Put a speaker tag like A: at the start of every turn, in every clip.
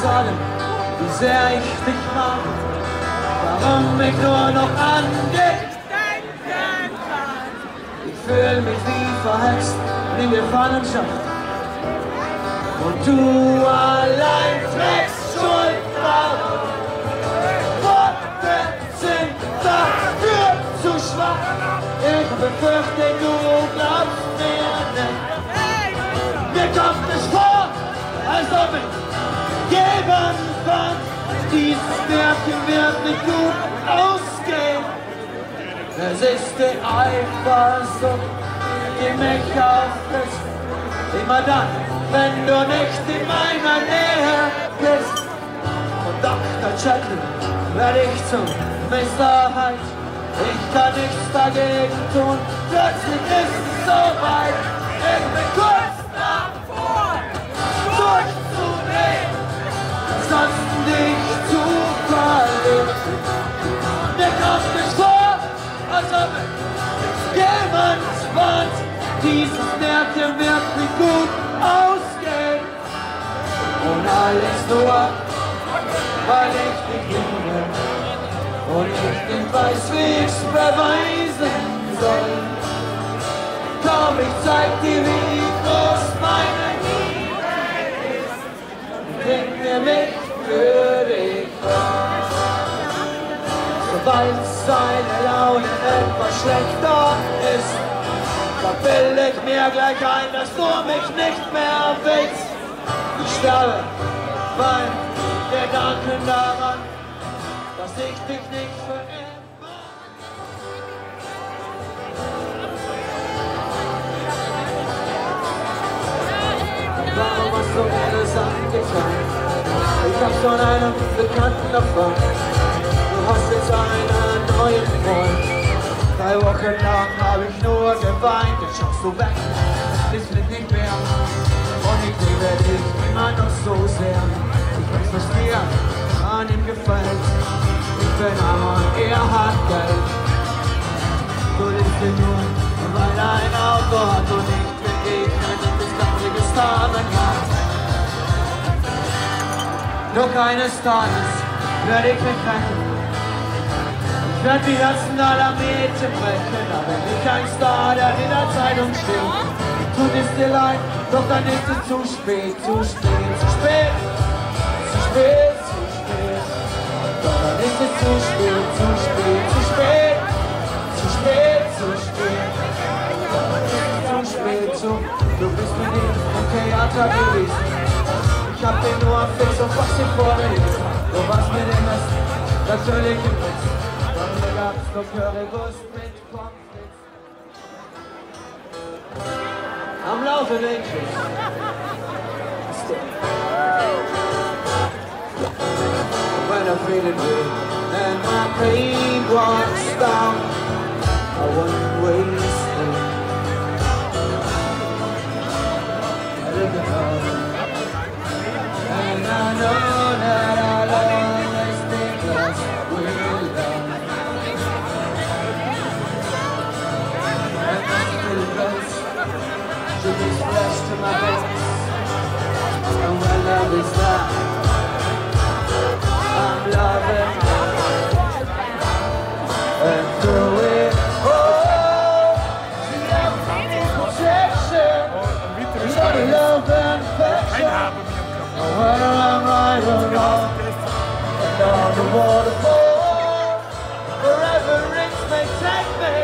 A: uns allen, wie sehr ich dich mag, warum ich nur noch an dich denken kann. Ich fühle mich wie verhext in Gefangenschaft und du allein trägst Schuld daran. Worte sind dafür zu schwach, ich befürchte, du glaubst mir nicht. Mir kommt ob ich geben fand. Dieses Märchen wird nicht gut ausgehen. Es ist die Eifersucht, die mich auffrisst. Immer dann, wenn du nicht in meiner Nähe bist. Und Dr. Jekyll werde ich zum Mr. Hyde. Ich kann nichts dagegen tun, plötzlich ist es soweit. Ich bin kurz Mir kommt es vor, als ob jemand warnt, dieses Märchen wird nicht gut ausgehen. Und alles nur, weil ich dich liebe und ich nicht weiß, wie ich's beweisen soll. Komm, ich zeig dir, wie Seine Laune etwas schlechter ist, da bild ich mir gleich ein, dass du mich nicht mehr willst. Ich sterbe beim Gedanken daran, dass ich dich nicht für immer. Warum hast du mir das angetan? Ich hab von einem Bekannten erfahren. Hast jetzt einen neuen Freund. Drei Wochen lang hab ich nur geweint. Jetzt schaust du weg, es wird nicht mehr. Und ich liebe dich immer noch so sehr. Ich weiß, was dir an ihm gefällt. Ich bin arm und er hat Geld. Du liebst ihn nur, weil ein Auto hat und nicht wie ich ein dickes, trauriges Tamenhaft. Doch eines Tages werde ich mich rächen. Ich werde die Herzen aller Mädchen brechen, bin ich ein Star, der in der Zeitung steht. Tut es dir leid, doch dann ist es zu spät, zu spät, zu spät, zu spät, zu spät. Dann ist es zu spät, zu spät, zu spät, zu spät, zu spät. Zu spät, zu Du bist mit ihm im Theater gewesen. Ich hab den nur Fix und was hier vorgelesen. Du warst mit dem Rest natürlich im Witz. Schnapsdoktor Guss mit Pommes Am. When I'm feeling weak and my pain walks down a one-way street. I look and I know. My love I'm loving. And through it all, protection. Love, and affection. Right or waterfall, rings may take me,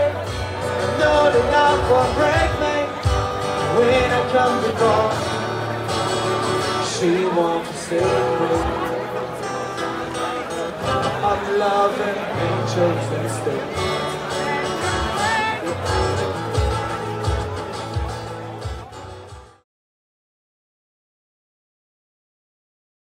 A: break me. When I come to call, want to celebrate I'm loving angels instead